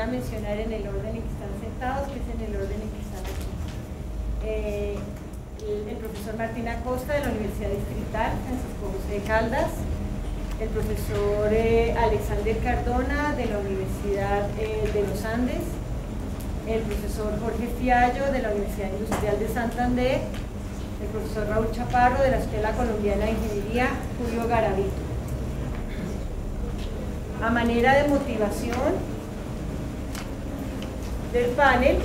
a mencionar en el orden en que están sentados, que es en el orden en que están aquí. Eh, el, profesor Martín Acosta de la Universidad Distrital, Francisco José Caldas, el profesor eh, Alexander Cardona de la Universidad eh, de los Andes, el profesor Jorge Fiallo de la Universidad Industrial de Santander, el profesor Raúl Chaparro de la Escuela Colombiana de Ingeniería, Julio Garavito. A manera de motivación del panel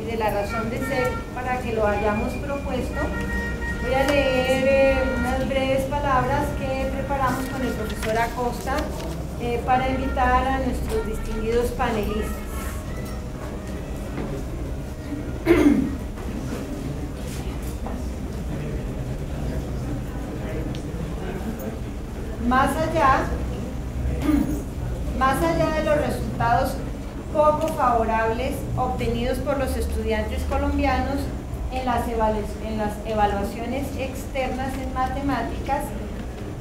y de la razón de ser para que lo hayamos propuesto, voy a leer eh, unas breves palabras que preparamos con el profesor Acosta eh, para invitar a nuestros distinguidos panelistas. Más allá, más allá de los resultados poco favorables obtenidos por los estudiantes colombianos en las, en las evaluaciones externas en matemáticas,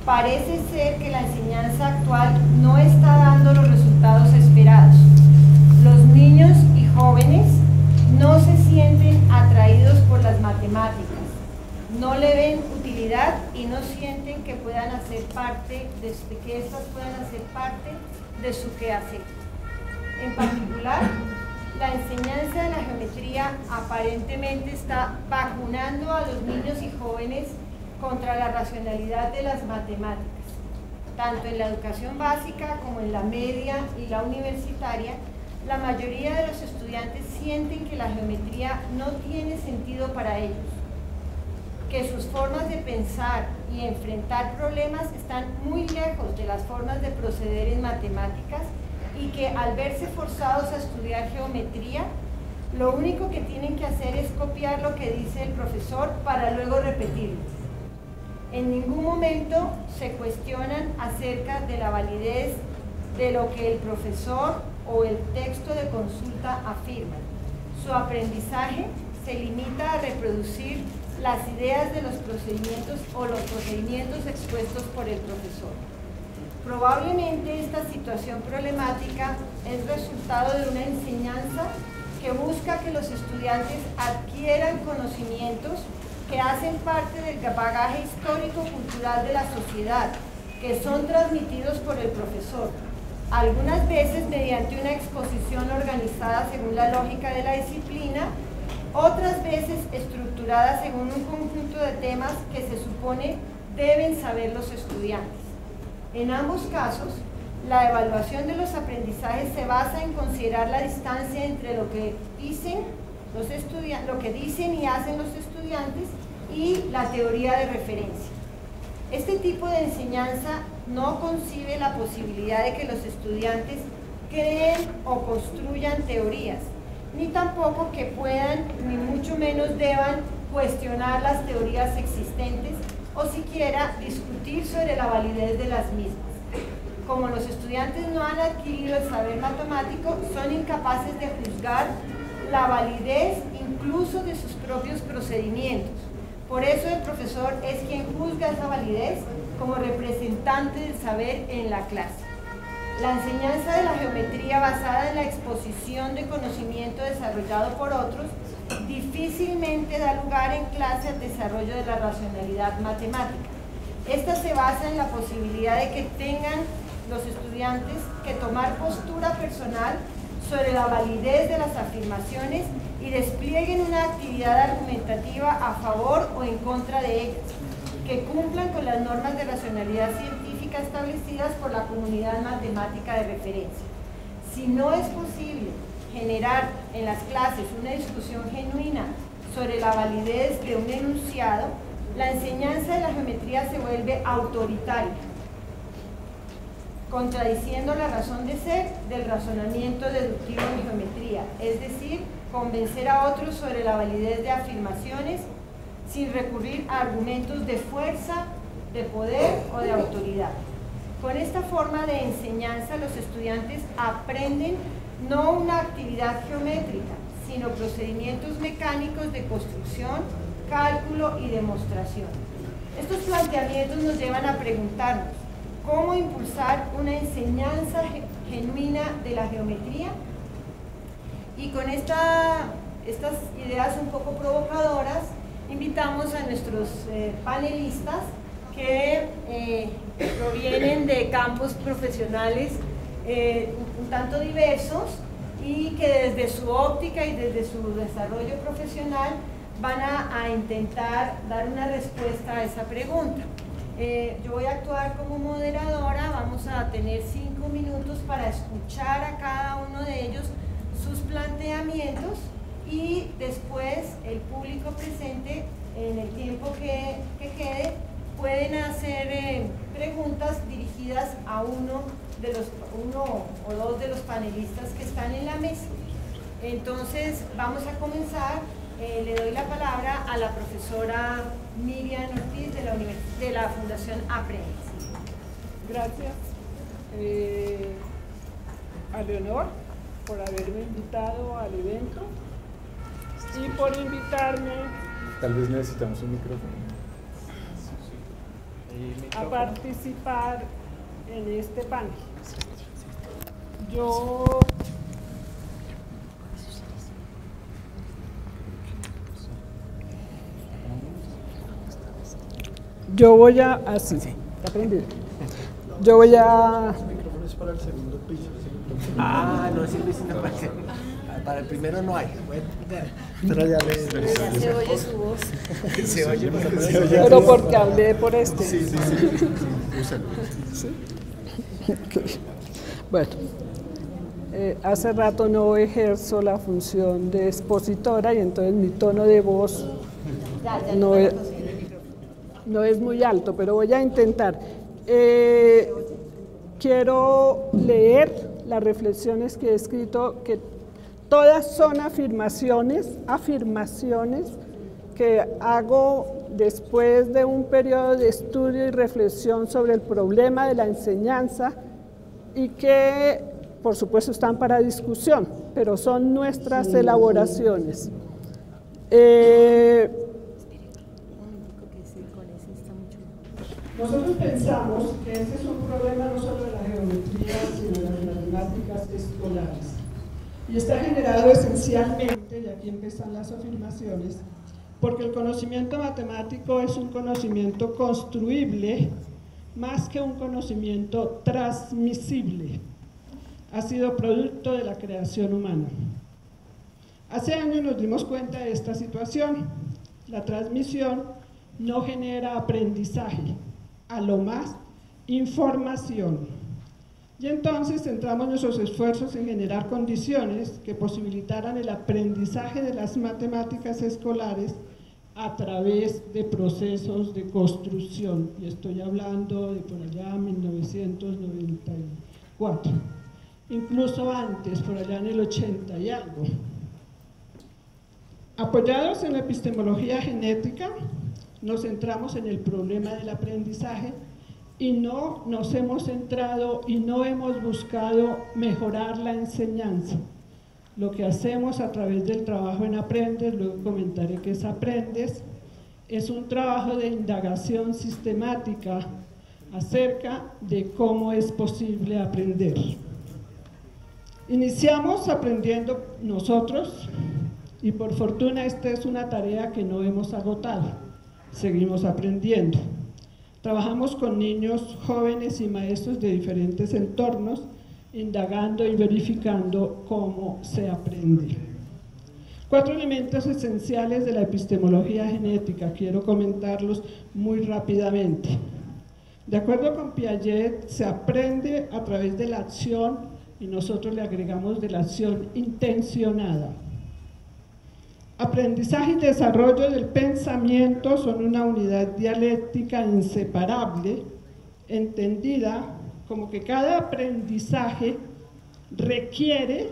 parece ser que la enseñanza actual no está dando los resultados esperados. Los niños y jóvenes no se sienten atraídos por las matemáticas, no le ven utilidad y no sienten que puedan hacer parte de, que estas puedan hacer parte de su quehacer. En particular, la enseñanza de la geometría aparentemente está vacunando a los niños y jóvenes contra la racionalidad de las matemáticas. Tanto en la educación básica como en la media y la universitaria, la mayoría de los estudiantes sienten que la geometría no tiene sentido para ellos, que sus formas de pensar y enfrentar problemas están muy lejos de las formas de proceder en matemáticas y que al verse forzados a estudiar geometría, lo único que tienen que hacer es copiar lo que dice el profesor para luego repetirlo. En ningún momento se cuestionan acerca de la validez de lo que el profesor o el texto de consulta afirman. Su aprendizaje se limita a reproducir las ideas de los procedimientos o los procedimientos expuestos por el profesor. Probablemente esta situación problemática es resultado de una enseñanza que busca que los estudiantes adquieran conocimientos que hacen parte del bagaje histórico-cultural de la sociedad, que son transmitidos por el profesor, algunas veces mediante una exposición organizada según la lógica de la disciplina, otras veces estructurada según un conjunto de temas que se supone deben saber los estudiantes. En ambos casos, la evaluación de los aprendizajes se basa en considerar la distancia entre lo que dicen, los lo que dicen y hacen los estudiantes y la teoría de referencia. Este tipo de enseñanza no concibe la posibilidad de que los estudiantes creen o construyan teorías, ni tampoco que puedan, ni mucho menos deban cuestionar las teorías existentes o siquiera discutir sobre la validez de las mismas. Como los estudiantes no han adquirido el saber matemático, son incapaces de juzgar la validez incluso de sus propios procedimientos. Por eso el profesor es quien juzga esa validez como representante del saber en la clase. La enseñanza de la geometría basada en la exposición de conocimiento desarrollado por otros difícilmente da lugar en clase al desarrollo de la racionalidad matemática. Esta se basa en la posibilidad de que tengan los estudiantes que tomar postura personal sobre la validez de las afirmaciones y desplieguen una actividad argumentativa a favor o en contra de ellas, que cumplan con las normas de racionalidad científica establecidas por la comunidad matemática de referencia. Si no es posible generar en las clases una discusión genuina sobre la validez de un enunciado, la enseñanza de la geometría se vuelve autoritaria, contradiciendo la razón de ser del razonamiento deductivo en geometría, es decir, convencer a otros sobre la validez de afirmaciones sin recurrir a argumentos de fuerza, de poder o de autoridad. Con esta forma de enseñanza los estudiantes aprenden no una actividad geométrica, sino procedimientos mecánicos de construcción, cálculo y demostración. Estos planteamientos nos llevan a preguntarnos cómo impulsar una enseñanza genuina de la geometría. Y con esta, estas ideas un poco provocadoras, invitamos a nuestros eh, panelistas que eh, provienen de campos profesionales eh, tanto diversos y que desde su óptica y desde su desarrollo profesional van a, intentar dar una respuesta a esa pregunta. Eh, yo voy a actuar como moderadora, vamos a tener cinco minutos para escuchar a cada uno de ellos sus planteamientos y después el público presente, en el tiempo que, quede, pueden hacer eh, preguntas dirigidas a uno de los uno o dos de los panelistas que están en la mesa. Entonces vamos a comenzar eh, le doy la palabra a la profesora Miriam Ortiz de la, de la Fundación APRENS. Gracias eh, a Leonor por haberme invitado al evento y por invitarme Tal vez necesitamos un micrófono. a participar en este panel. Yo Yo voy a. Así, aprendido. Yo voy a. para el segundo piso. Ah, no sirve sin Para el primero no hay. Pero ya le. se oye su voz. se oye, pero porque hablé por este. Sí, sí, sí. Bueno. Eh, hace rato no ejerzo la función de expositora y entonces mi tono de voz no es, no es muy alto, pero voy a intentar. Eh, quiero leer las reflexiones que he escrito, que todas son afirmaciones, afirmaciones que hago después de un periodo de estudio y reflexión sobre el problema de la enseñanza y que por supuesto están para discusión, pero son nuestras elaboraciones. Eh, Nosotros pensamos que ese es un problema no solo de la geometría, sino de las matemáticas escolares. Y está generado esencialmente, y aquí empiezan las afirmaciones, porque el conocimiento matemático es un conocimiento construible más que un conocimiento transmisible. Ha sido producto de la creación humana. Hace años nos dimos cuenta de esta situación. La transmisión no genera aprendizaje, a lo más información. Y entonces centramos nuestros esfuerzos en generar condiciones que posibilitaran el aprendizaje de las matemáticas escolares a través de procesos de construcción. Y estoy hablando de por allá 1994. Incluso antes, por allá en el 80 y algo. Apoyados en la epistemología genética, nos centramos en el problema del aprendizaje y no nos hemos centrado y no hemos buscado mejorar la enseñanza. Lo que hacemos a través del trabajo en Aprendes, luego comentaré qué es Aprendes, es un trabajo de indagación sistemática acerca de cómo es posible aprender. Iniciamos aprendiendo nosotros y por fortuna esta es una tarea que no hemos agotado seguimos aprendiendo. Trabajamos con niños, jóvenes y maestros de diferentes entornos, indagando y verificando cómo se aprende. Cuatro elementos esenciales de la epistemología genética, quiero comentarlos muy rápidamente. De acuerdo con Piaget, se aprende a través de la acción y nosotros le agregamos de la acción intencionada. Aprendizaje y desarrollo del pensamiento son una unidad dialéctica inseparable, entendida como que cada aprendizaje requiere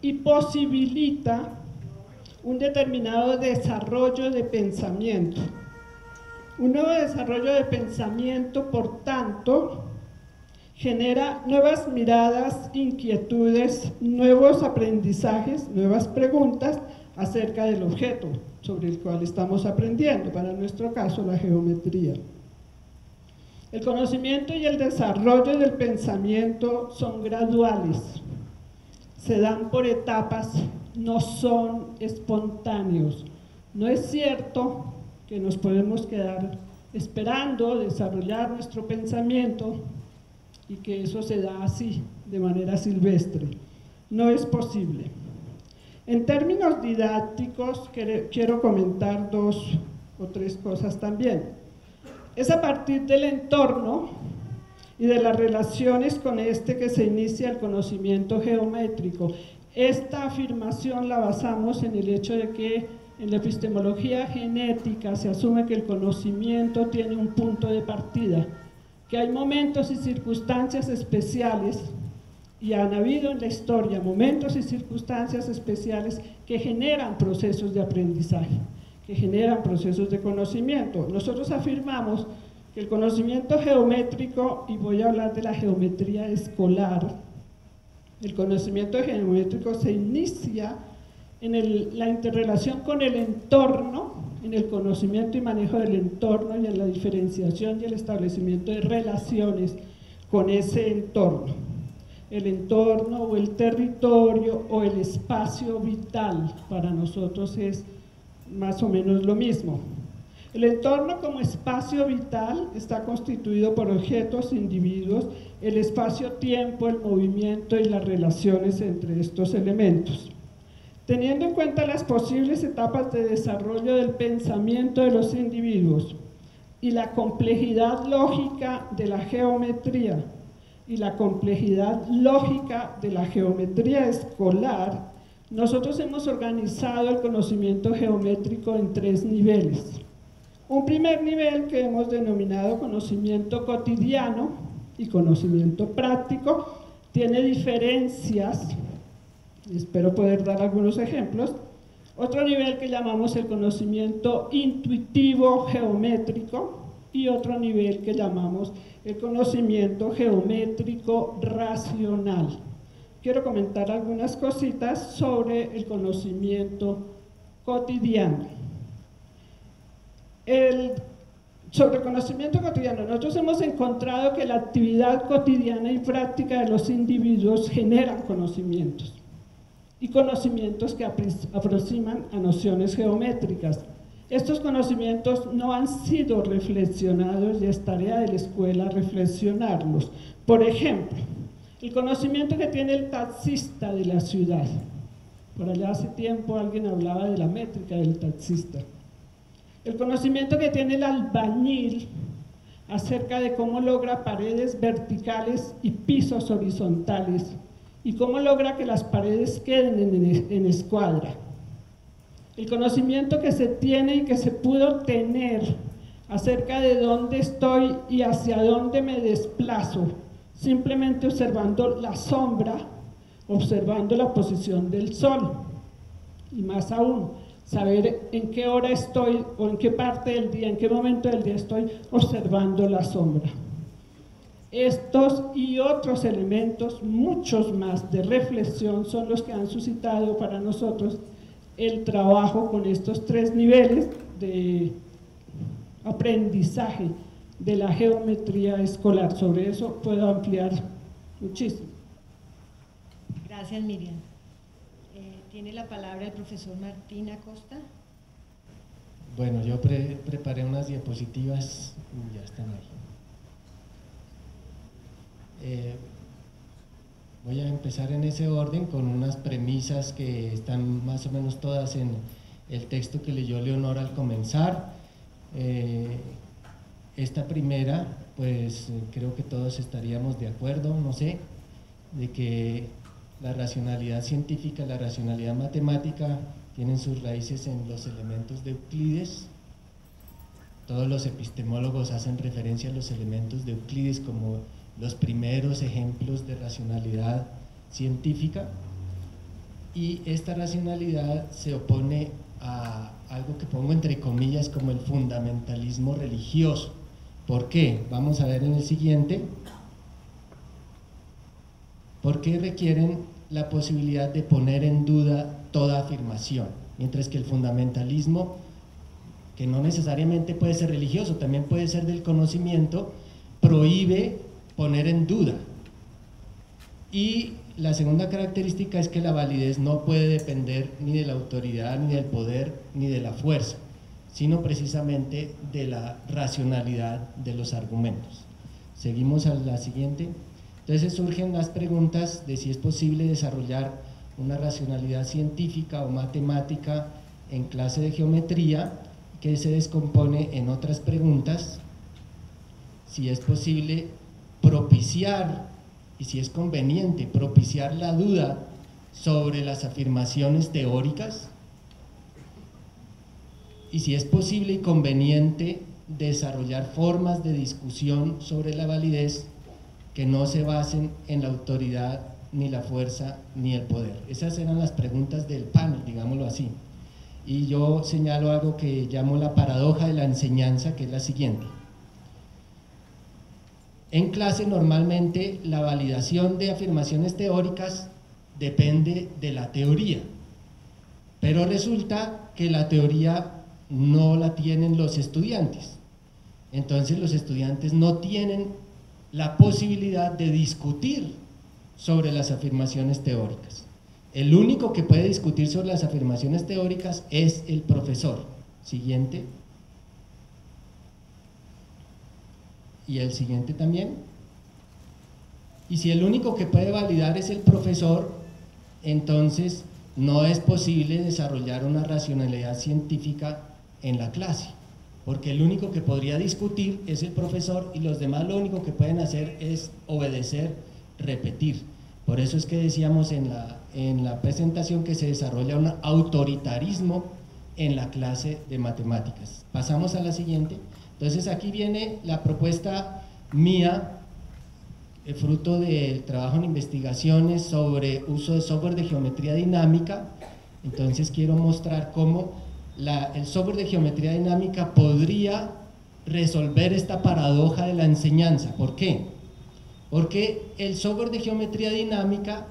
y posibilita un determinado desarrollo de pensamiento. Un nuevo desarrollo de pensamiento, por tanto, genera nuevas miradas, inquietudes, nuevos aprendizajes, nuevas preguntas acerca del objeto sobre el cual estamos aprendiendo, para nuestro caso la geometría. El conocimiento y el desarrollo del pensamiento son graduales, se dan por etapas, no son espontáneos. No es cierto que nos podemos quedar esperando desarrollar nuestro pensamiento y que eso se da así, de manera silvestre. No es posible. En términos didácticos, quiero comentar dos o tres cosas también. Es a partir del entorno y de las relaciones con este que se inicia el conocimiento geométrico. Esta afirmación la basamos en el hecho de que en la epistemología genética se asume que el conocimiento tiene un punto de partida, que hay momentos y circunstancias especiales y han habido en la historia momentos y circunstancias especiales que generan procesos de aprendizaje, que generan procesos de conocimiento. Nosotros afirmamos que el conocimiento geométrico, y voy a hablar de la geometría escolar, el conocimiento geométrico se inicia en la interrelación con el entorno, en el conocimiento y manejo del entorno y en la diferenciación y el establecimiento de relaciones con ese entorno el entorno o el territorio o el espacio vital para nosotros es más o menos lo mismo. El entorno como espacio vital está constituido por objetos, individuos, el espacio-tiempo, el movimiento y las relaciones entre estos elementos. Teniendo en cuenta las posibles etapas de desarrollo del pensamiento de los individuos y la complejidad lógica de la geometría, y la complejidad lógica de la geometría escolar, nosotros hemos organizado el conocimiento geométrico en tres niveles. Un primer nivel que hemos denominado conocimiento cotidiano y conocimiento práctico tiene diferencias, espero poder dar algunos ejemplos. Otro nivel que llamamos el conocimiento intuitivo geométrico y otro nivel que llamamos el conocimiento geométrico racional. Quiero comentar algunas cositas sobre el conocimiento cotidiano. El, sobre conocimiento cotidiano, nosotros hemos encontrado que la actividad cotidiana y práctica de los individuos generan conocimientos y conocimientos que aproximan a nociones geométricas. Estos conocimientos no han sido reflexionados y es tarea de la escuela reflexionarlos. Por ejemplo, el conocimiento que tiene el taxista de la ciudad. Por allá hace tiempo alguien hablaba de la métrica del taxista. El conocimiento que tiene el albañil acerca de cómo logra paredes verticales y pisos horizontales y cómo logra que las paredes queden en, escuadra el conocimiento que se tiene y que se pudo tener acerca de dónde estoy y hacia dónde me desplazo, simplemente observando la sombra, observando la posición del sol. Y más aún, saber en qué hora estoy o en qué parte del día, en qué momento del día estoy observando la sombra. Estos y otros elementos, muchos más de reflexión, son los que han suscitado para nosotros el trabajo con estos tres niveles de aprendizaje de la geometría escolar. Sobre eso puedo ampliar muchísimo. Gracias, Miriam. Eh, tiene la palabra el profesor Martín Acosta. Bueno, yo preparé unas diapositivas y ya están ahí. Eh, Voy a empezar en ese orden con unas premisas que están más o menos todas en el texto que leyó Leonor al comenzar. Eh, esta primera, pues creo que todos estaríamos de acuerdo, no sé, de que la racionalidad científica, la racionalidad matemática tienen sus raíces en los elementos de Euclides. Todos los epistemólogos hacen referencia a los elementos de Euclides como los primeros ejemplos de racionalidad científica y esta racionalidad se opone a algo que pongo entre comillas como el fundamentalismo religioso. ¿Por qué? Vamos a ver en el siguiente. ¿Por qué requieren la posibilidad de poner en duda toda afirmación? Mientras que el fundamentalismo, que no necesariamente puede ser religioso, también puede ser del conocimiento, prohíbe poner en duda. Y la segunda característica es que la validez no puede depender ni de la autoridad, ni del poder, ni de la fuerza, sino precisamente de la racionalidad de los argumentos. Seguimos a la siguiente. Entonces surgen las preguntas de si es posible desarrollar una racionalidad científica o matemática en clase de geometría que se descompone en otras preguntas, si es posible propiciar y si es conveniente propiciar la duda sobre las afirmaciones teóricas y si es posible y conveniente desarrollar formas de discusión sobre la validez que no se basen en la autoridad, ni la fuerza, ni el poder. Esas eran las preguntas del panel, digámoslo así. Y yo señalo algo que llamo la paradoja de la enseñanza, que es la siguiente. En clase normalmente la validación de afirmaciones teóricas depende de la teoría, pero resulta que la teoría no la tienen los estudiantes. Entonces los estudiantes no tienen la posibilidad de discutir sobre las afirmaciones teóricas. El único que puede discutir sobre las afirmaciones teóricas es el profesor. Siguiente. Y el siguiente también. Y si el único que puede validar es el profesor, entonces no es posible desarrollar una racionalidad científica en la clase, porque el único que podría discutir es el profesor y los demás lo único que pueden hacer es obedecer, repetir. Por eso es que decíamos en la, en la presentación que se desarrolla un autoritarismo en la clase de matemáticas. Pasamos a la siguiente. Entonces aquí viene la propuesta mía, el fruto del trabajo en investigaciones sobre uso de software de geometría dinámica. Entonces quiero mostrar cómo el software de geometría dinámica podría resolver esta paradoja de la enseñanza. ¿Por qué? Porque el software de geometría dinámica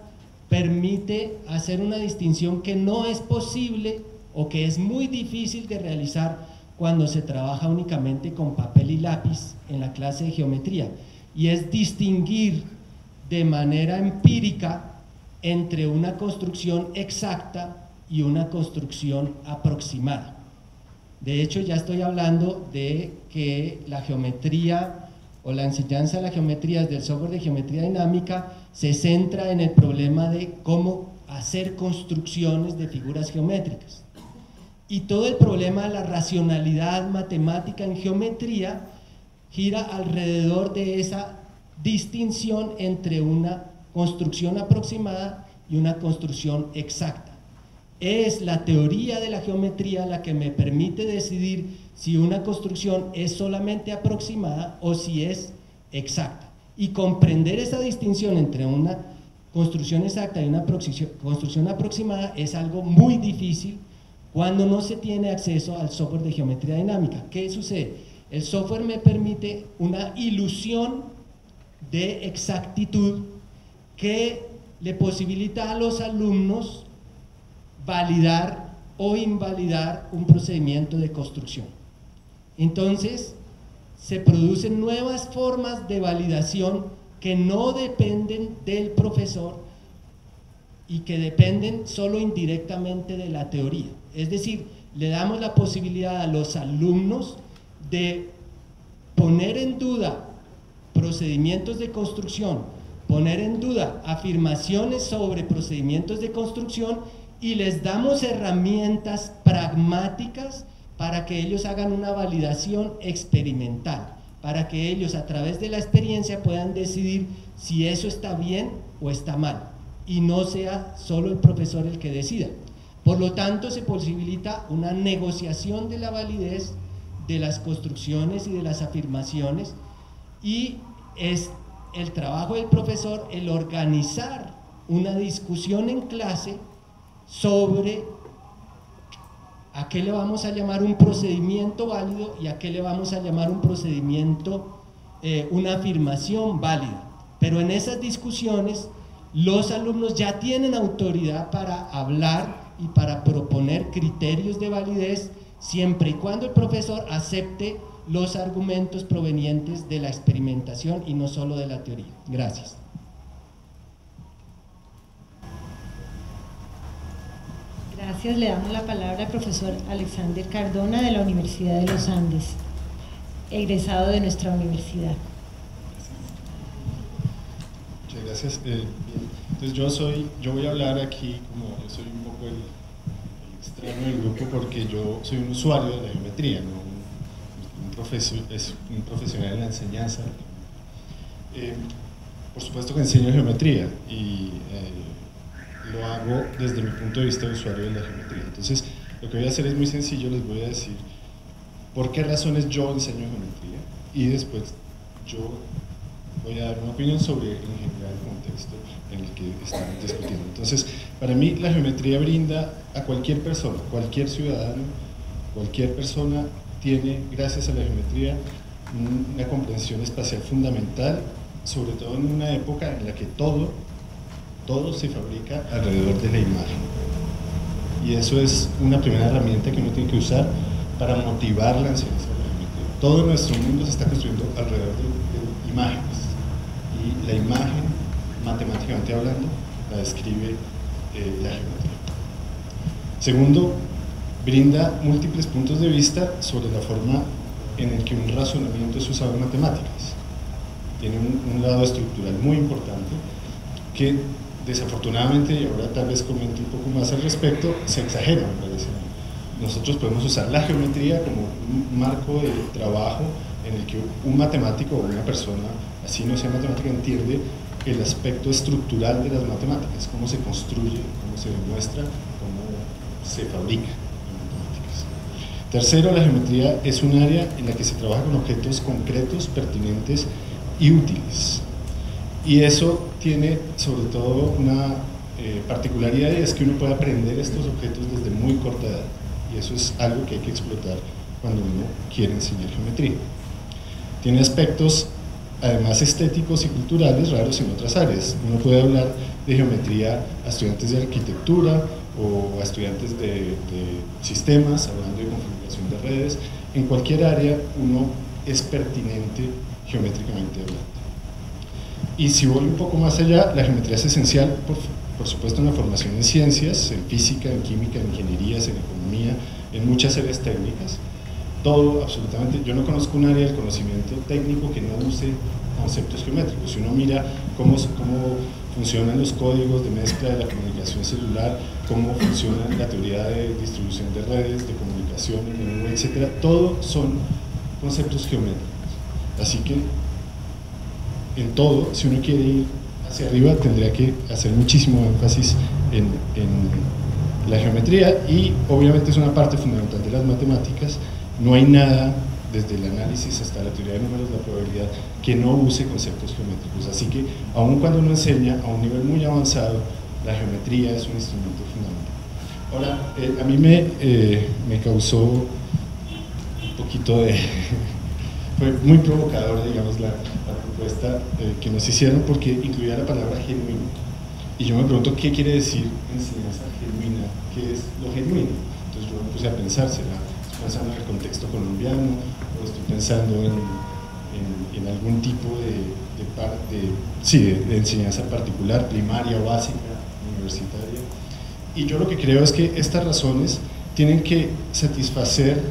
permite hacer una distinción que no es posible o que es muy difícil de realizar cuando se trabaja únicamente con papel y lápiz en la clase de geometría y es distinguir de manera empírica entre una construcción exacta y una construcción aproximada. De hecho, ya estoy hablando de que la geometría o la enseñanza de la geometría del software de geometría dinámica se centra en el problema de cómo hacer construcciones de figuras geométricas. Y todo el problema de la racionalidad matemática en geometría gira alrededor de esa distinción entre una construcción aproximada y una construcción exacta es la teoría de la geometría la que me permite decidir si una construcción es solamente aproximada o si es exacta. Y comprender esa distinción entre una construcción exacta y una construcción aproximada es algo muy difícil cuando no se tiene acceso al software de geometría dinámica. ¿Qué sucede? El software me permite una ilusión de exactitud que le posibilita a los alumnos validar o invalidar un procedimiento de construcción. Entonces, se producen nuevas formas de validación que no dependen del profesor y que dependen solo indirectamente de la teoría. Es decir, le damos la posibilidad a los alumnos de poner en duda procedimientos de construcción, poner en duda afirmaciones sobre procedimientos de construcción y les damos herramientas pragmáticas para que ellos hagan una validación experimental, para que ellos a través de la experiencia puedan decidir si eso está bien o está mal y no sea solo el profesor el que decida. Por lo tanto, se posibilita una negociación de la validez de las construcciones y de las afirmaciones y es el trabajo del profesor el organizar una discusión en clase sobre a qué le vamos a llamar un procedimiento válido y a qué le vamos a llamar un procedimiento, eh, una afirmación válida. Pero en esas discusiones los alumnos ya tienen autoridad para hablar y para proponer criterios de validez siempre y cuando el profesor acepte los argumentos provenientes de la experimentación y no solo de la teoría. Gracias. Gracias. Le damos la palabra al profesor Alexander Cardona de la Universidad de los Andes, egresado de nuestra universidad. Muchas gracias. Eh, Entonces yo soy, yo voy a hablar aquí como soy un poco el, el extraño del grupo porque yo soy un usuario de la geometría, ¿no? un, un, profesor, es un profesional en la enseñanza. Eh, por supuesto que enseño geometría y hago desde mi punto de vista de usuario de la geometría. Entonces, lo que voy a hacer es muy sencillo, les voy a decir por qué razones yo enseño geometría y después yo voy a dar una opinión sobre en general el contexto en el que estamos discutiendo. Entonces, para mí la geometría brinda a cualquier persona, cualquier ciudadano, cualquier persona tiene, gracias a la geometría, una comprensión espacial fundamental, sobre todo en una época en la que todo, todo se fabrica alrededor de la imagen. Y eso es una primera herramienta que uno tiene que usar para motivar la enseñanza. Todo nuestro mundo se está construyendo alrededor de, de imágenes y la imagen, matemáticamente hablando, la describe eh, la geometría. Segundo, brinda múltiples puntos de vista sobre la forma en el que un razonamiento es usado en matemáticas. Tiene un, un lado estructural muy importante que desafortunadamente, y ahora tal vez comente un poco más al respecto, se exagera, me parece. Nosotros podemos usar la geometría como un marco de trabajo en el que un matemático o una persona, así no sea matemática, entiende el aspecto estructural de las matemáticas, cómo se construye, cómo se demuestra, cómo se fabrica matemáticas. Tercero, la geometría es un área en la que se trabaja con objetos concretos, pertinentes y útiles. Y eso tiene sobre todo una eh, particularidad y es que uno puede aprender estos objetos desde muy corta edad. Y eso es algo que hay que explotar cuando uno quiere enseñar geometría. Tiene aspectos además estéticos y culturales raros en otras áreas. Uno puede hablar de geometría a estudiantes de arquitectura o a estudiantes de, de sistemas, hablando de configuración de redes. En cualquier área uno es pertinente geométricamente hablando. Y si voy un poco más allá, la geometría es esencial, por, por, supuesto, en la formación en ciencias, en física, en química, en ingenierías, en economía, en muchas áreas técnicas. Todo, absolutamente. Yo no conozco un área del conocimiento técnico que no use conceptos geométricos. Si uno mira cómo, cómo funcionan los códigos de mezcla de la comunicación celular, cómo funciona la teoría de distribución de redes, de comunicación, etc., todo son conceptos geométricos. Así que en todo, si uno quiere ir hacia arriba, tendría que hacer muchísimo énfasis en, en, la geometría y obviamente es una parte fundamental de las matemáticas. No hay nada, desde el análisis hasta la teoría de números, la probabilidad, que no use conceptos geométricos. Así que, aun cuando uno enseña a un nivel muy avanzado, la geometría es un instrumento fundamental. Ahora, eh, a mí me, eh, me causó un poquito de... fue muy provocador, digamos, la, propuesta eh, que nos hicieron porque incluía la palabra genuino. Y yo me pregunto qué quiere decir enseñanza genuina, qué es lo genuino. Entonces yo me puse a pensar, ¿será? Estoy pensando en el contexto colombiano, o estoy pensando en, en, en algún tipo de, de, de sí, de, de, enseñanza particular, primaria, básica, universitaria. Y yo lo que creo es que estas razones tienen que satisfacer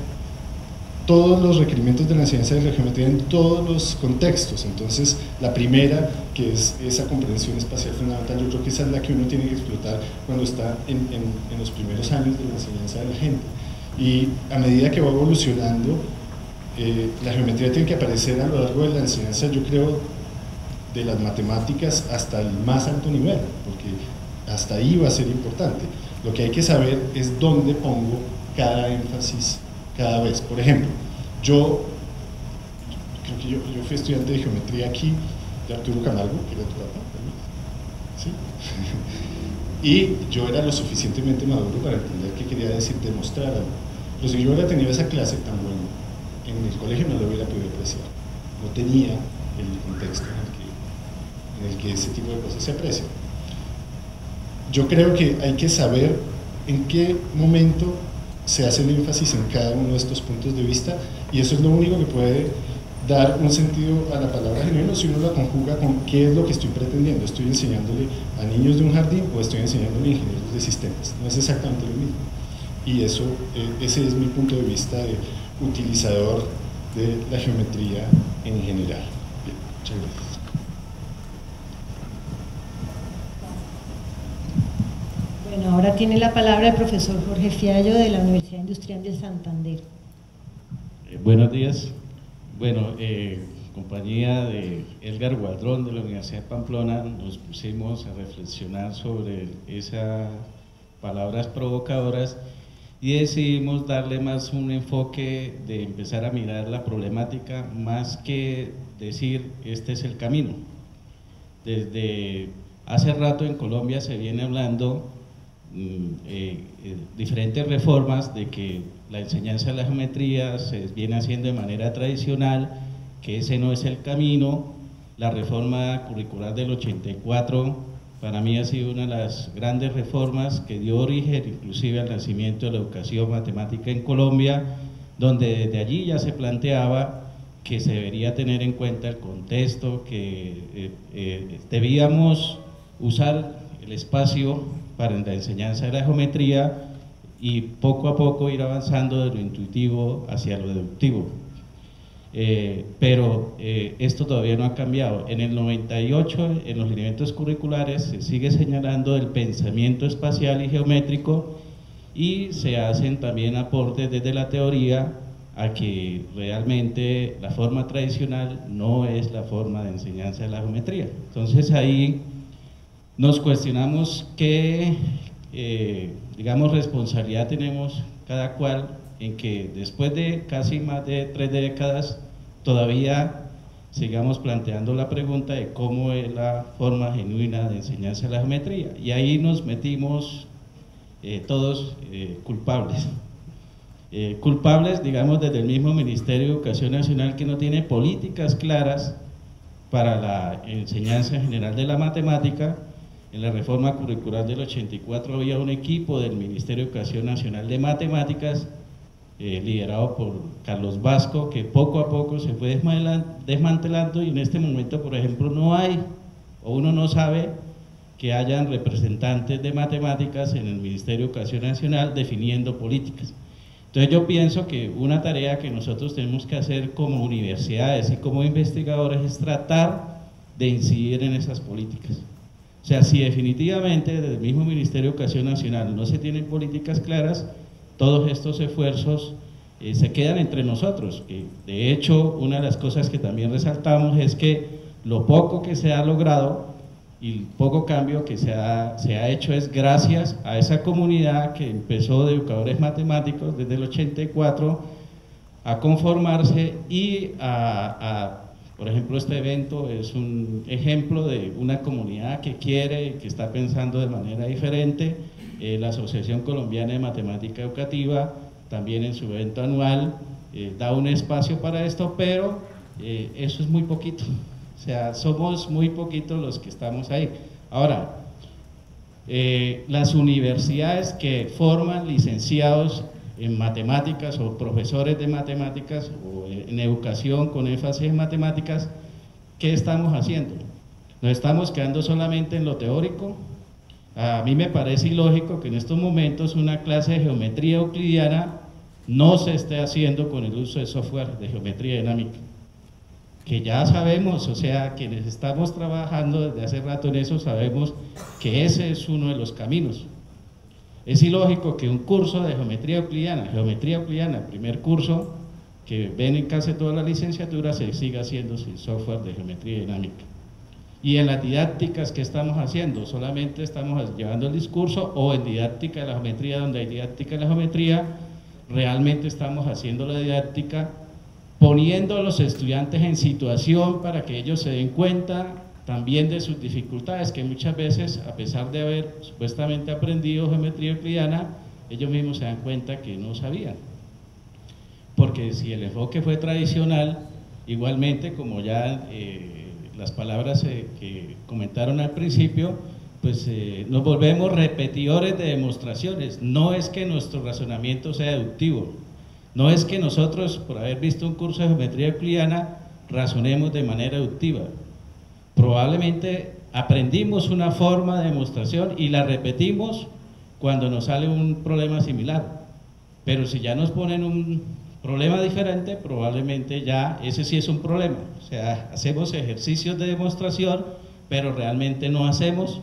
todos los requerimientos de la enseñanza de la geometría en todos los contextos. Entonces, la primera, que es esa comprensión espacial fundamental, yo creo que esa es la que uno tiene que explotar cuando está en, en, en los primeros años de la enseñanza de la gente. Y a medida que va evolucionando, eh, la geometría tiene que aparecer a lo largo de la enseñanza, yo creo, de las matemáticas hasta el más alto nivel, porque hasta ahí va a ser importante. Lo que hay que saber es dónde pongo cada énfasis cada vez. Por ejemplo, yo creo que yo, yo, fui estudiante de geometría aquí, de Arturo Camargo, que era tu papá, ¿sí? y yo era lo suficientemente maduro para entender qué quería decir demostrar algo. Pero si yo hubiera tenido esa clase tan buena, en el colegio no lo hubiera podido apreciar. No tenía el contexto en el que, en el que ese tipo de cosas se aprecian. Yo creo que hay que saber en qué momento se hace el énfasis en cada uno de estos puntos de vista y eso es lo único que puede dar un sentido a la palabra genuino si uno la conjuga con qué es lo que estoy pretendiendo. ¿Estoy enseñándole a niños de un jardín o estoy enseñándole a ingenieros de sistemas? No es exactamente lo mismo. Y eso, eh, ese es mi punto de vista de utilizador de la geometría en general. Muchas gracias. Bueno, ahora tiene la palabra el profesor Jorge Fiallo de la Universidad Industrial de Santander. Eh, buenos días. Bueno, eh, compañía de Edgar Guadrón de la Universidad de Pamplona, nos pusimos a reflexionar sobre esas palabras provocadoras y decidimos darle más un enfoque de empezar a mirar la problemática más que decir este es el camino. Desde hace rato en Colombia se viene hablando mm, eh, eh, diferentes reformas de que la enseñanza de la geometría se viene haciendo de manera tradicional, que ese no es el camino, la reforma curricular del 84 para mí ha sido una de las grandes reformas que dio origen inclusive al nacimiento de la educación matemática en Colombia, donde desde allí ya se planteaba que se debería tener en cuenta el contexto, que eh, eh, debíamos usar el espacio para la enseñanza de la geometría y poco a poco ir avanzando de lo intuitivo hacia lo deductivo. Eh, pero eh, esto todavía no ha cambiado. En el 98, en los lineamientos curriculares, se sigue señalando el pensamiento espacial y geométrico y se hacen también aportes desde la teoría a que realmente la forma tradicional no es la forma de enseñanza de la geometría. Entonces ahí nos cuestionamos qué, eh, digamos, responsabilidad tenemos cada cual en que después de casi más de tres décadas todavía sigamos planteando la pregunta de cómo es la forma genuina de enseñanza de la geometría. Y ahí nos metimos eh, todos eh, culpables. Culpables, digamos, desde el mismo Ministerio de Educación Nacional que no tiene políticas claras para la enseñanza general de la matemática. En la reforma curricular del 84 había un equipo del Ministerio de Educación Nacional de Matemáticas eh, liderado por Carlos Vasco, que poco a poco se fue desmantelando y en este momento, por ejemplo, no hay, o uno no sabe que hayan representantes de matemáticas en el Ministerio de Educación Nacional definiendo políticas. Entonces yo pienso que una tarea que nosotros tenemos que hacer como universidades y como investigadores es tratar de incidir en esas políticas. O sea, si definitivamente desde el mismo Ministerio de Educación Nacional no se tienen políticas claras, todos estos esfuerzos eh, se quedan entre nosotros. de hecho, una de las cosas que también resaltamos es que lo poco que se ha logrado y el poco cambio que se ha, se ha hecho es gracias a esa comunidad que empezó de educadores matemáticos desde el 84 a conformarse y a, por ejemplo, este evento es un ejemplo de una comunidad que quiere, que está pensando de manera diferente, eh, la Asociación Colombiana de Matemática Educativa también en su evento anual eh, da un espacio para esto, pero eh, eso es muy poquito. O sea, somos muy poquitos los que estamos ahí. Ahora, las universidades que forman licenciados en matemáticas o profesores de matemáticas o en educación con énfasis en matemáticas, ¿qué estamos haciendo? ¿Nos estamos quedando solamente en lo teórico? A mí me parece ilógico que en estos momentos una clase de geometría euclidiana no se esté haciendo con el uso de software de geometría dinámica. Que ya sabemos, o sea, quienes estamos trabajando desde hace rato en eso, sabemos que ese es uno de los caminos. Es ilógico que un curso de geometría euclidiana, geometría euclidiana, primer curso, que ven en casi toda la licenciatura, se siga haciendo sin software de geometría dinámica. Y en las didácticas que estamos haciendo, solamente estamos llevando el discurso o en didáctica de la geometría, donde hay didáctica de la geometría, realmente estamos haciendo la didáctica poniendo a los estudiantes en situación para que ellos se den cuenta también de sus dificultades, que muchas veces, a pesar de haber supuestamente aprendido geometría euclidiana, ellos mismos se dan cuenta que no sabían. Porque si el enfoque fue tradicional, igualmente, como ya... Eh, las palabras eh, que comentaron al principio, pues eh, nos volvemos repetidores de demostraciones. No es que nuestro razonamiento sea deductivo, no es que nosotros, por haber visto un curso de geometría euclidiana, razonemos de manera deductiva. Probablemente aprendimos una forma de demostración y la repetimos cuando nos sale un problema similar. Pero si ya nos ponen un problema diferente, probablemente ya ese sí es un problema. O sea, hacemos ejercicios de demostración, pero realmente no hacemos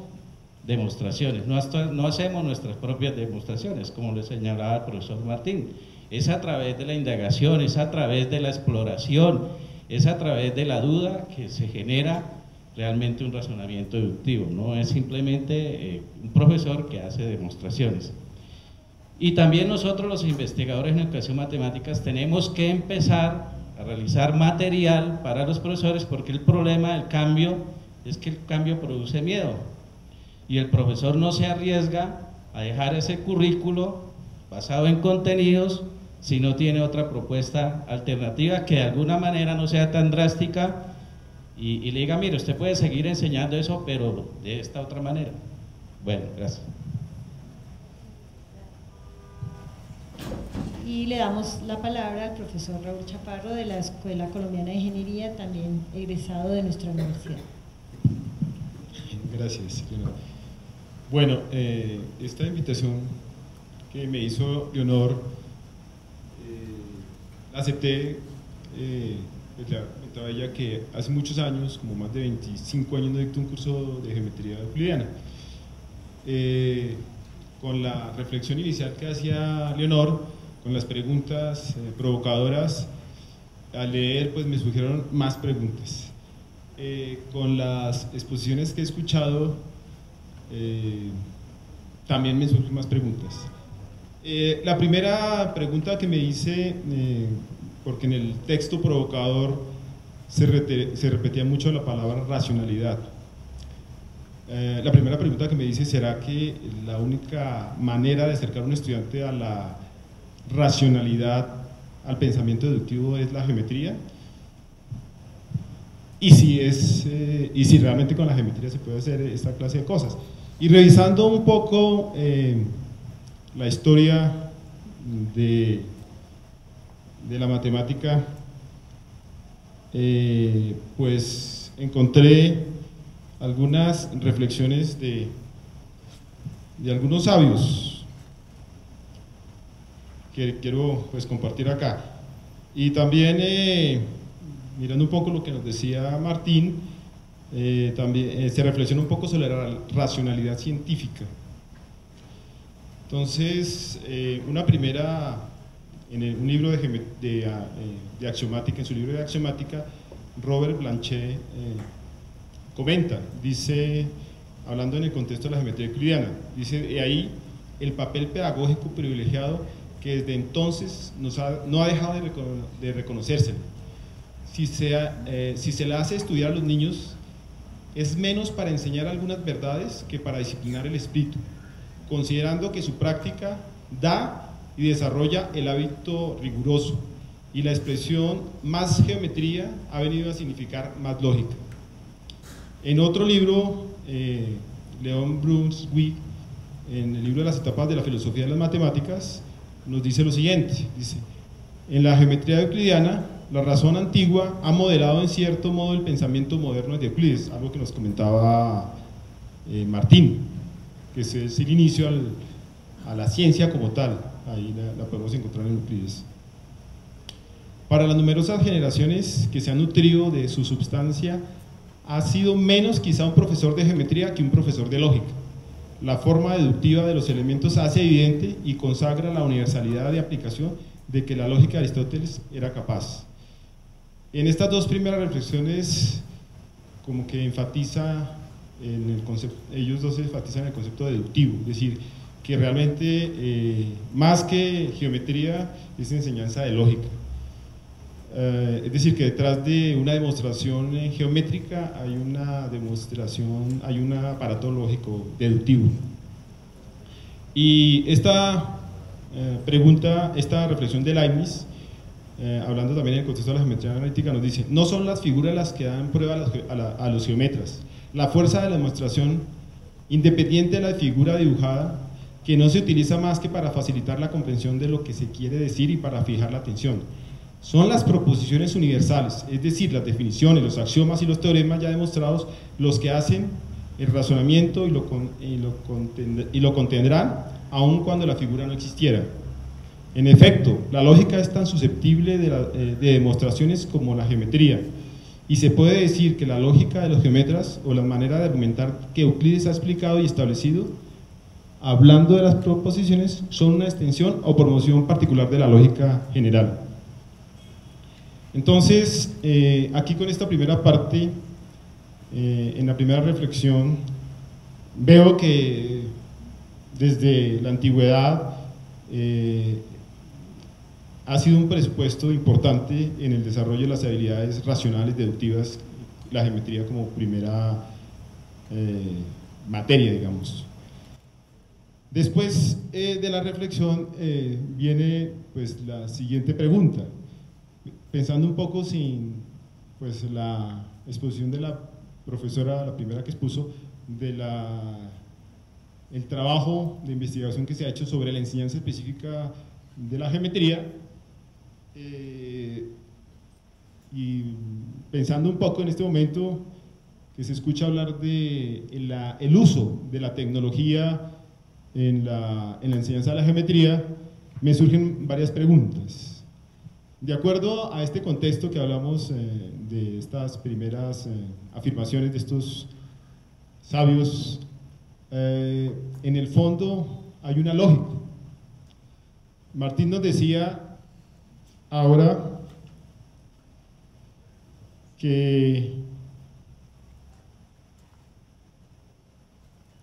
demostraciones, no, no hacemos nuestras propias demostraciones, como le señalaba el profesor Martín. Es a través de la indagación, es a través de la exploración, es a través de la duda que se genera realmente un razonamiento deductivo, no es simplemente eh, un profesor que hace demostraciones. Y también nosotros los investigadores en educación matemáticas tenemos que empezar a realizar material para los profesores porque el problema del cambio es que el cambio produce miedo y el profesor no se arriesga a dejar ese currículo basado en contenidos si no tiene otra propuesta alternativa que de alguna manera no sea tan drástica y, y le diga, mire, usted puede seguir enseñando eso, pero de esta otra manera. Bueno, gracias. Y le damos la palabra al profesor Raúl Chaparro de la Escuela Colombiana de Ingeniería, también egresado de nuestra universidad. Gracias, Bueno, eh, esta invitación que me hizo de honor, eh, acepté, eh, pues comentaba ella que hace muchos años, como más de 25 años, no dictó un curso de geometría euclidiana. Eh, con la reflexión inicial que hacía Leonor, con las preguntas eh, provocadoras, al leer pues me surgieron más preguntas. Eh, con las exposiciones que he escuchado, eh, también me surgen más preguntas. la primera pregunta que me hice, porque en el texto provocador se, repetía mucho la palabra racionalidad. la primera pregunta que me dice, ¿será que la única manera de acercar a un estudiante a la racionalidad al pensamiento deductivo es la geometría y si, es, eh, y si realmente con la geometría se puede hacer esta clase de cosas. Y revisando un poco eh, la historia de, de la matemática, eh, pues encontré algunas reflexiones de, de algunos sabios que quiero pues, compartir acá. Y también, eh, mirando un poco lo que nos decía Martín, eh, también se reflexiona un poco sobre la racionalidad científica. Entonces, una primera, en un libro de, de, de, axiomática, en su libro de axiomática, Robert Blanchet comenta, dice, hablando en el contexto de la geometría euclidiana, dice, ahí el papel pedagógico privilegiado que desde entonces no ha dejado de, reconocerse. Si eh, si se le hace estudiar a los niños, es menos para enseñar algunas verdades que para disciplinar el espíritu, considerando que su práctica da y desarrolla el hábito riguroso. Y la expresión más geometría ha venido a significar más lógica. En otro libro, eh, León Brunswick, en el libro de las etapas de la filosofía de las matemáticas, nos dice lo siguiente, dice, en la geometría euclidiana, la razón antigua ha modelado en cierto modo el pensamiento moderno de Euclides, algo que nos comentaba eh, Martín, que es, el inicio a la ciencia como tal, ahí la, podemos encontrar en Euclides. Para las numerosas generaciones que se han nutrido de su substancia, ha sido menos quizá un profesor de geometría que un profesor de lógica la forma deductiva de los elementos hace evidente y consagra la universalidad de aplicación de que la lógica de Aristóteles era capaz. En estas dos primeras reflexiones, como que enfatiza en el concepto, ellos dos enfatizan el concepto deductivo, es decir, que realmente eh, más que geometría es enseñanza de lógica. Eh, es decir, que detrás de una demostración eh, geométrica hay una demostración, hay un aparato lógico deductivo. Y esta eh, pregunta, esta reflexión de Leibniz, hablando también en el contexto de la geometría analítica, nos dice, no son las figuras las que dan prueba a, los geometras. La fuerza de la demostración independiente de la figura dibujada, que no se utiliza más que para facilitar la comprensión de lo que se quiere decir y para fijar la atención. Son las proposiciones universales, es decir, las definiciones, los axiomas y los teoremas ya demostrados los que hacen el razonamiento y lo, y lo, contendrán, aun cuando la figura no existiera. En efecto, la lógica es tan susceptible de, eh, de, demostraciones como la geometría, y se puede decir que la lógica de los geometras o la manera de argumentar que Euclides ha explicado y establecido, hablando de las proposiciones, son una extensión o promoción particular de la lógica general. Entonces, eh, aquí con esta primera parte, eh, en la primera reflexión, veo que desde la antigüedad eh, ha sido un presupuesto importante en el desarrollo de las habilidades racionales deductivas, la geometría como primera materia, digamos. Después de la reflexión viene pues, la siguiente pregunta. Pensando un poco sin pues, la exposición de la profesora, la primera que expuso, de la, el trabajo de investigación que se ha hecho sobre la enseñanza específica de la geometría, eh, y pensando un poco en este momento que se escucha hablar de el uso de la tecnología en la, en la enseñanza de la geometría, me surgen varias preguntas. De acuerdo a este contexto que hablamos eh, de estas primeras eh, afirmaciones de estos sabios, eh, en el fondo hay una lógica. Martín nos decía ahora que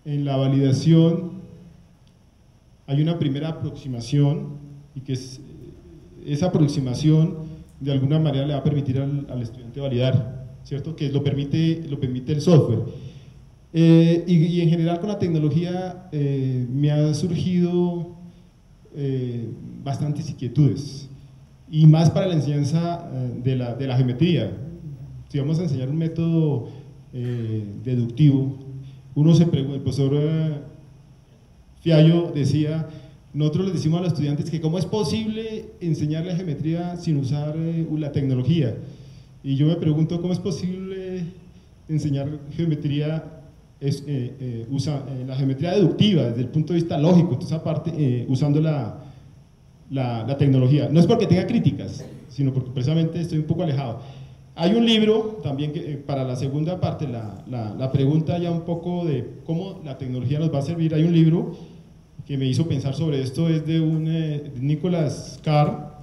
en la validación hay una primera aproximación y que es esa aproximación de alguna manera le va a permitir al, estudiante validar, ¿cierto? Que lo permite, lo permite el software. Eh, y, en general con la tecnología eh, me han surgido eh, bastantes inquietudes, y más para la enseñanza de la, de, la, geometría. Si vamos a enseñar un método deductivo, uno se pregunta, el profesor Fiallo decía, nosotros les decimos a los estudiantes que cómo es posible enseñar la geometría sin usar eh, la tecnología. Y yo me pregunto cómo es posible enseñar geometría es, eh, eh, usa, la geometría deductiva desde el punto de vista lógico, entonces aparte usando la, la, tecnología. No es porque tenga críticas, sino porque precisamente estoy un poco alejado. Hay un libro también que para la segunda parte, la, la pregunta ya un poco de cómo la tecnología nos va a servir, hay un libro que me hizo pensar sobre esto es de un eh, Nicolás Carr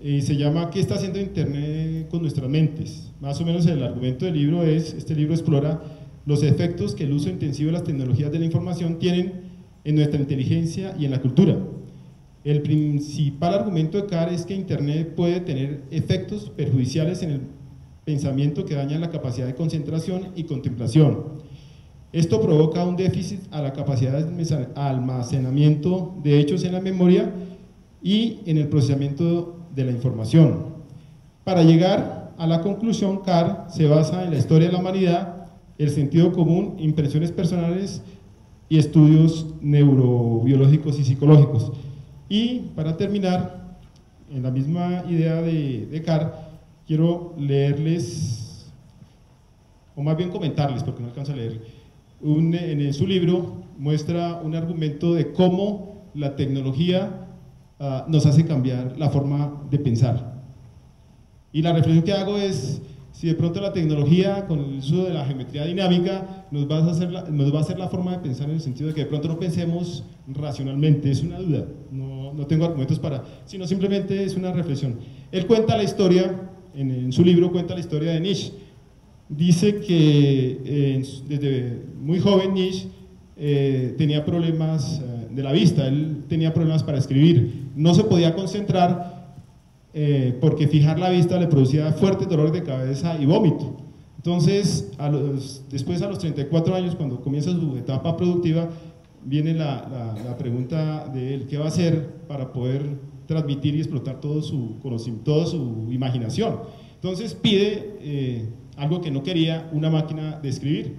y se llama ¿Qué está haciendo Internet con nuestras mentes? Más o menos el argumento del libro es, este libro explora los efectos que el uso intensivo de las tecnologías de la información tienen en nuestra inteligencia y en la cultura. El principal argumento de Carr es que Internet puede tener efectos perjudiciales en el pensamiento que dañan la capacidad de concentración y contemplación esto provoca un déficit a la capacidad de almacenamiento de hechos en la memoria y en el procesamiento de la información. Para llegar a la conclusión, Carr se basa en la historia de la humanidad, el sentido común, impresiones personales y estudios neurobiológicos y psicológicos. Y para terminar, en la misma idea de, de Carr, quiero leerles, o más bien comentarles, porque no alcanzo a leer, en su libro muestra un argumento de cómo la tecnología ah, nos hace cambiar la forma de pensar. Y la reflexión que hago es, si de pronto la tecnología con el uso de la geometría dinámica nos va, a hacer la, nos va a hacer la forma de pensar en el sentido de que de pronto no pensemos racionalmente, es una duda, no, no tengo argumentos para, sino simplemente es una reflexión. Él cuenta la historia, en, en su libro cuenta la historia de Nietzsche, dice que eh, desde muy joven Nietzsche eh, tenía problemas eh, de la vista, él tenía problemas para escribir, no se podía concentrar porque fijar la vista le producía fuertes dolores de cabeza y vómito. Entonces, después a los 34 años, cuando comienza su etapa productiva, viene la, la pregunta de él, ¿qué va a hacer para poder transmitir y explotar todo su toda su imaginación? Entonces pide algo que no quería una máquina de escribir.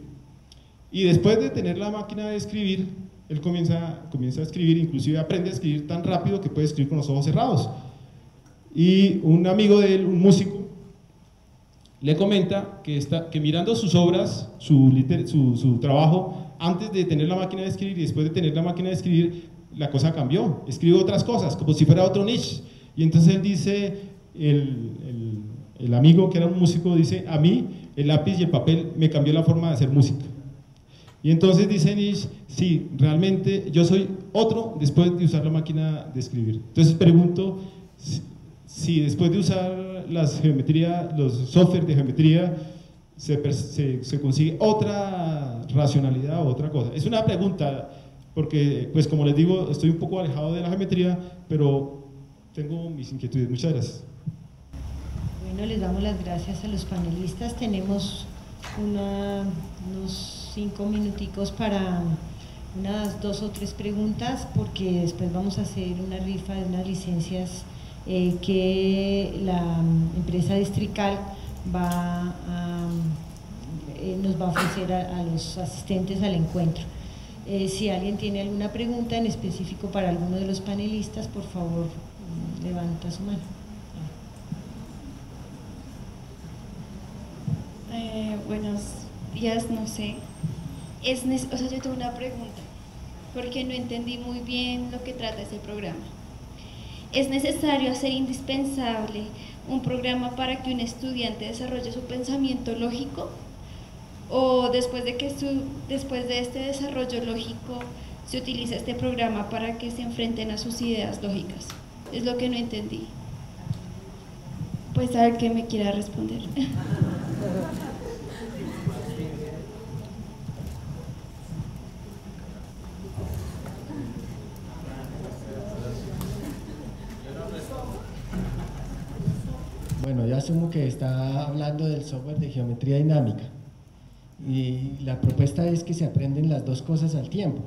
Y después de tener la máquina de escribir, él comienza, comienza a escribir, inclusive aprende a escribir tan rápido que puede escribir con los ojos cerrados. Y un amigo de él, un músico, le comenta que, está, que mirando sus obras, su, su, su trabajo, antes de tener la máquina de escribir y después de tener la máquina de escribir, la cosa cambió. Escribe otras cosas, como si fuera otro niche. Y entonces él dice, el, el, amigo que era un músico dice, a mí el lápiz y el papel me cambió la forma de hacer música. Y entonces dice Nietzsche, sí, realmente yo soy otro después de usar la máquina de escribir. Entonces pregunto si, después de usar las geometría, los software de geometría, se, se, se, consigue otra racionalidad o otra cosa. Es una pregunta, porque, pues como les digo, estoy un poco alejado de la geometría, pero tengo mis inquietudes. Muchas gracias. Bueno, les damos las gracias a los panelistas. Tenemos unos cinco minuticos para unas dos o tres preguntas, porque después vamos a hacer una rifa de unas licencias eh, que la empresa Districal va a, eh, nos va a ofrecer a, a, los asistentes al encuentro. Eh, si alguien tiene alguna pregunta en específico para alguno de los panelistas, por favor, levanta su mano. Eh, buenos días, no sé. Es, o sea, yo tengo una pregunta, porque no entendí muy bien lo que trata este programa. ¿Es necesario hacer indispensable un programa para que un estudiante desarrolle su pensamiento lógico? ¿O después de, que su, después de este desarrollo lógico se utiliza este programa para que se enfrenten a sus ideas lógicas? Es lo que no entendí. Pues a ver qué me quiera responder. Bueno, ya asumo que está hablando del software de geometría dinámica. Y la propuesta es que se aprenden las dos cosas al tiempo.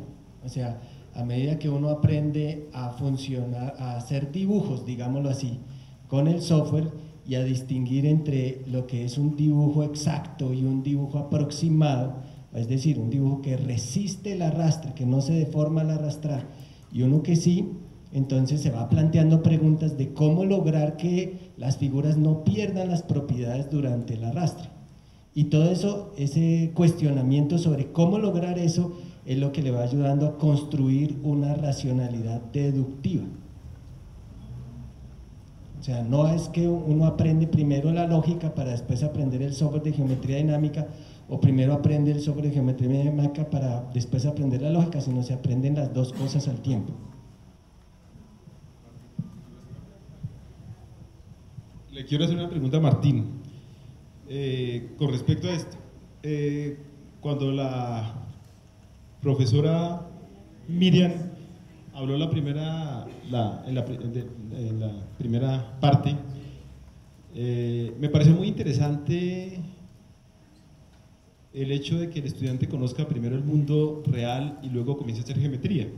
O sea, a medida que uno aprende a funcionar, a hacer dibujos, digámoslo así, con el software y a distinguir entre lo que es un dibujo exacto y un dibujo aproximado, es decir, un dibujo que resiste el arrastre, que no se deforma al arrastrar, y uno que sí, entonces se va planteando preguntas de cómo lograr que las figuras no pierdan las propiedades durante el arrastre. Y todo eso, ese cuestionamiento sobre cómo lograr eso, es lo que le va ayudando a construir una racionalidad deductiva. O sea, no es que uno aprende primero la lógica para después aprender el software de geometría dinámica, o primero aprende el software de geometría dinámica para después aprender la lógica, sino se aprenden las dos cosas al tiempo. Le quiero hacer una pregunta a Martín eh, con respecto a esto. Eh, cuando la profesora Miriam habló la primera, la, en, la, en, la, primera parte, eh, me pareció muy interesante el hecho de que el estudiante conozca primero el mundo real y luego comience a hacer geometría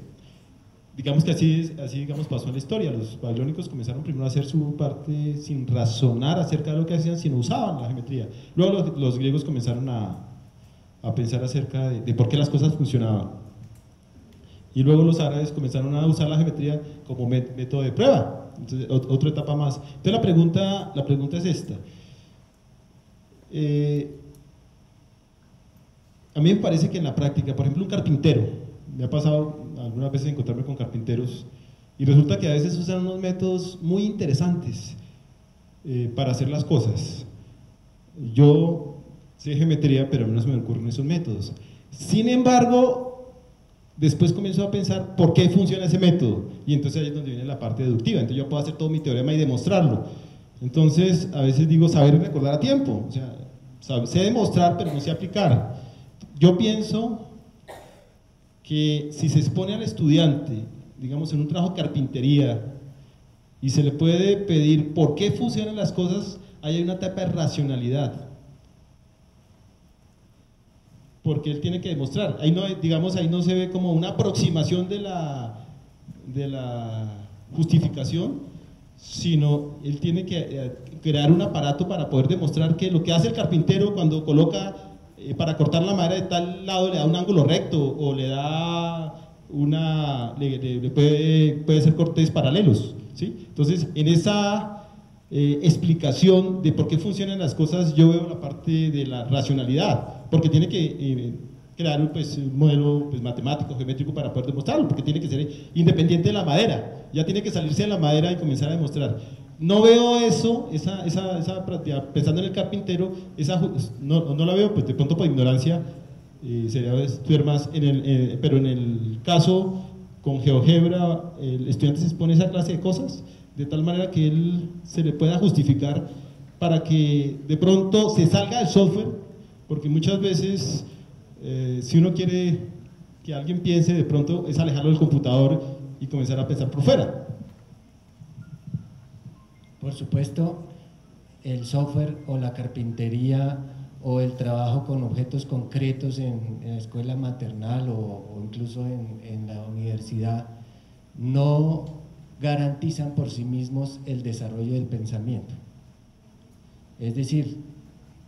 digamos que así, es, así digamos, pasó en la historia. Los babilónicos comenzaron primero a hacer su parte sin razonar acerca de lo que hacían, sino usaban la geometría. Luego los, los griegos comenzaron a, a pensar acerca de, de, por qué las cosas funcionaban. Y luego los árabes comenzaron a usar la geometría como método de prueba. Entonces, otra etapa más. Entonces la pregunta, la pregunta es esta. Eh, a mí me parece que en la práctica, por ejemplo, un carpintero, me ha pasado algunas veces encontrarme con carpinteros y resulta que a veces usan unos métodos muy interesantes eh, para hacer las cosas. Yo sé geometría, pero no se me ocurren esos métodos. Sin embargo, después comienzo a pensar por qué funciona ese método y entonces ahí es donde viene la parte deductiva. Entonces yo puedo hacer todo mi teorema y demostrarlo. Entonces, a veces digo saber y recordar a tiempo. O sea, sé demostrar, pero no sé aplicar. Yo pienso que si se expone al estudiante, digamos en un trabajo de carpintería, y se le puede pedir por qué funcionan las cosas, ahí hay una etapa de racionalidad. Porque él tiene que demostrar. Ahí no, digamos, ahí no se ve como una aproximación de la, de la justificación, sino él tiene que crear un aparato para poder demostrar que lo que hace el carpintero cuando coloca eh, para cortar la madera de tal lado le da un ángulo recto o le da una, le, le- le puede, puede ser cortes paralelos. ¿sí? Entonces, en esa eh, explicación de por qué funcionan las cosas, yo veo la parte de la racionalidad, porque tiene que eh, crear pues, un modelo pues, matemático, geométrico para poder demostrarlo, porque tiene que ser independiente de la madera, ya tiene que salirse de la madera y comenzar a demostrar. No veo eso, esa, esa, esa pensando en el carpintero, esa, no, no la veo, pues de pronto por ignorancia, eh, sería estudiar más, en el, eh, pero en el caso con GeoGebra, el estudiante se expone esa clase de cosas, de tal manera que él se le pueda justificar para que de pronto se salga del software, porque muchas veces eh, si uno quiere que alguien piense, de pronto es alejarlo del computador y comenzar a pensar por fuera. Por supuesto, el software o la carpintería o el trabajo con objetos concretos en, en la escuela maternal o, o incluso en, en la universidad no garantizan por sí mismos el desarrollo del pensamiento. Es decir,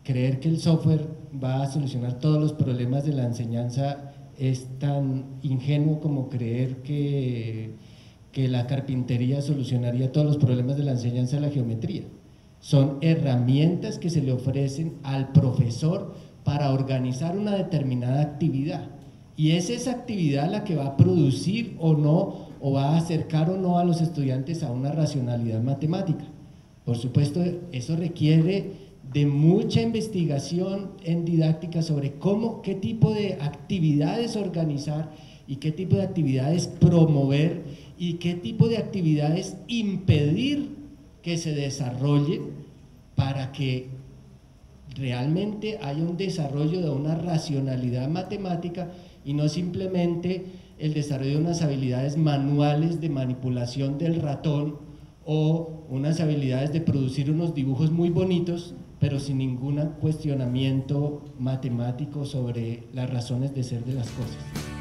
creer que el software va a solucionar todos los problemas de la enseñanza es tan ingenuo como creer que, que la carpintería solucionaría todos los problemas de la enseñanza de la geometría. Son herramientas que se le ofrecen al profesor para organizar una determinada actividad. Y es esa actividad la que va a producir o no, o va a acercar o no a los estudiantes a una racionalidad matemática. Por supuesto, eso requiere de mucha investigación en didáctica sobre cómo, qué tipo de actividades organizar y qué tipo de actividades promover y qué tipo de actividades impedir que se desarrollen para que realmente haya un desarrollo de una racionalidad matemática y no simplemente el desarrollo de unas habilidades manuales de manipulación del ratón o unas habilidades de producir unos dibujos muy bonitos, pero sin ningún cuestionamiento matemático sobre las razones de ser de las cosas.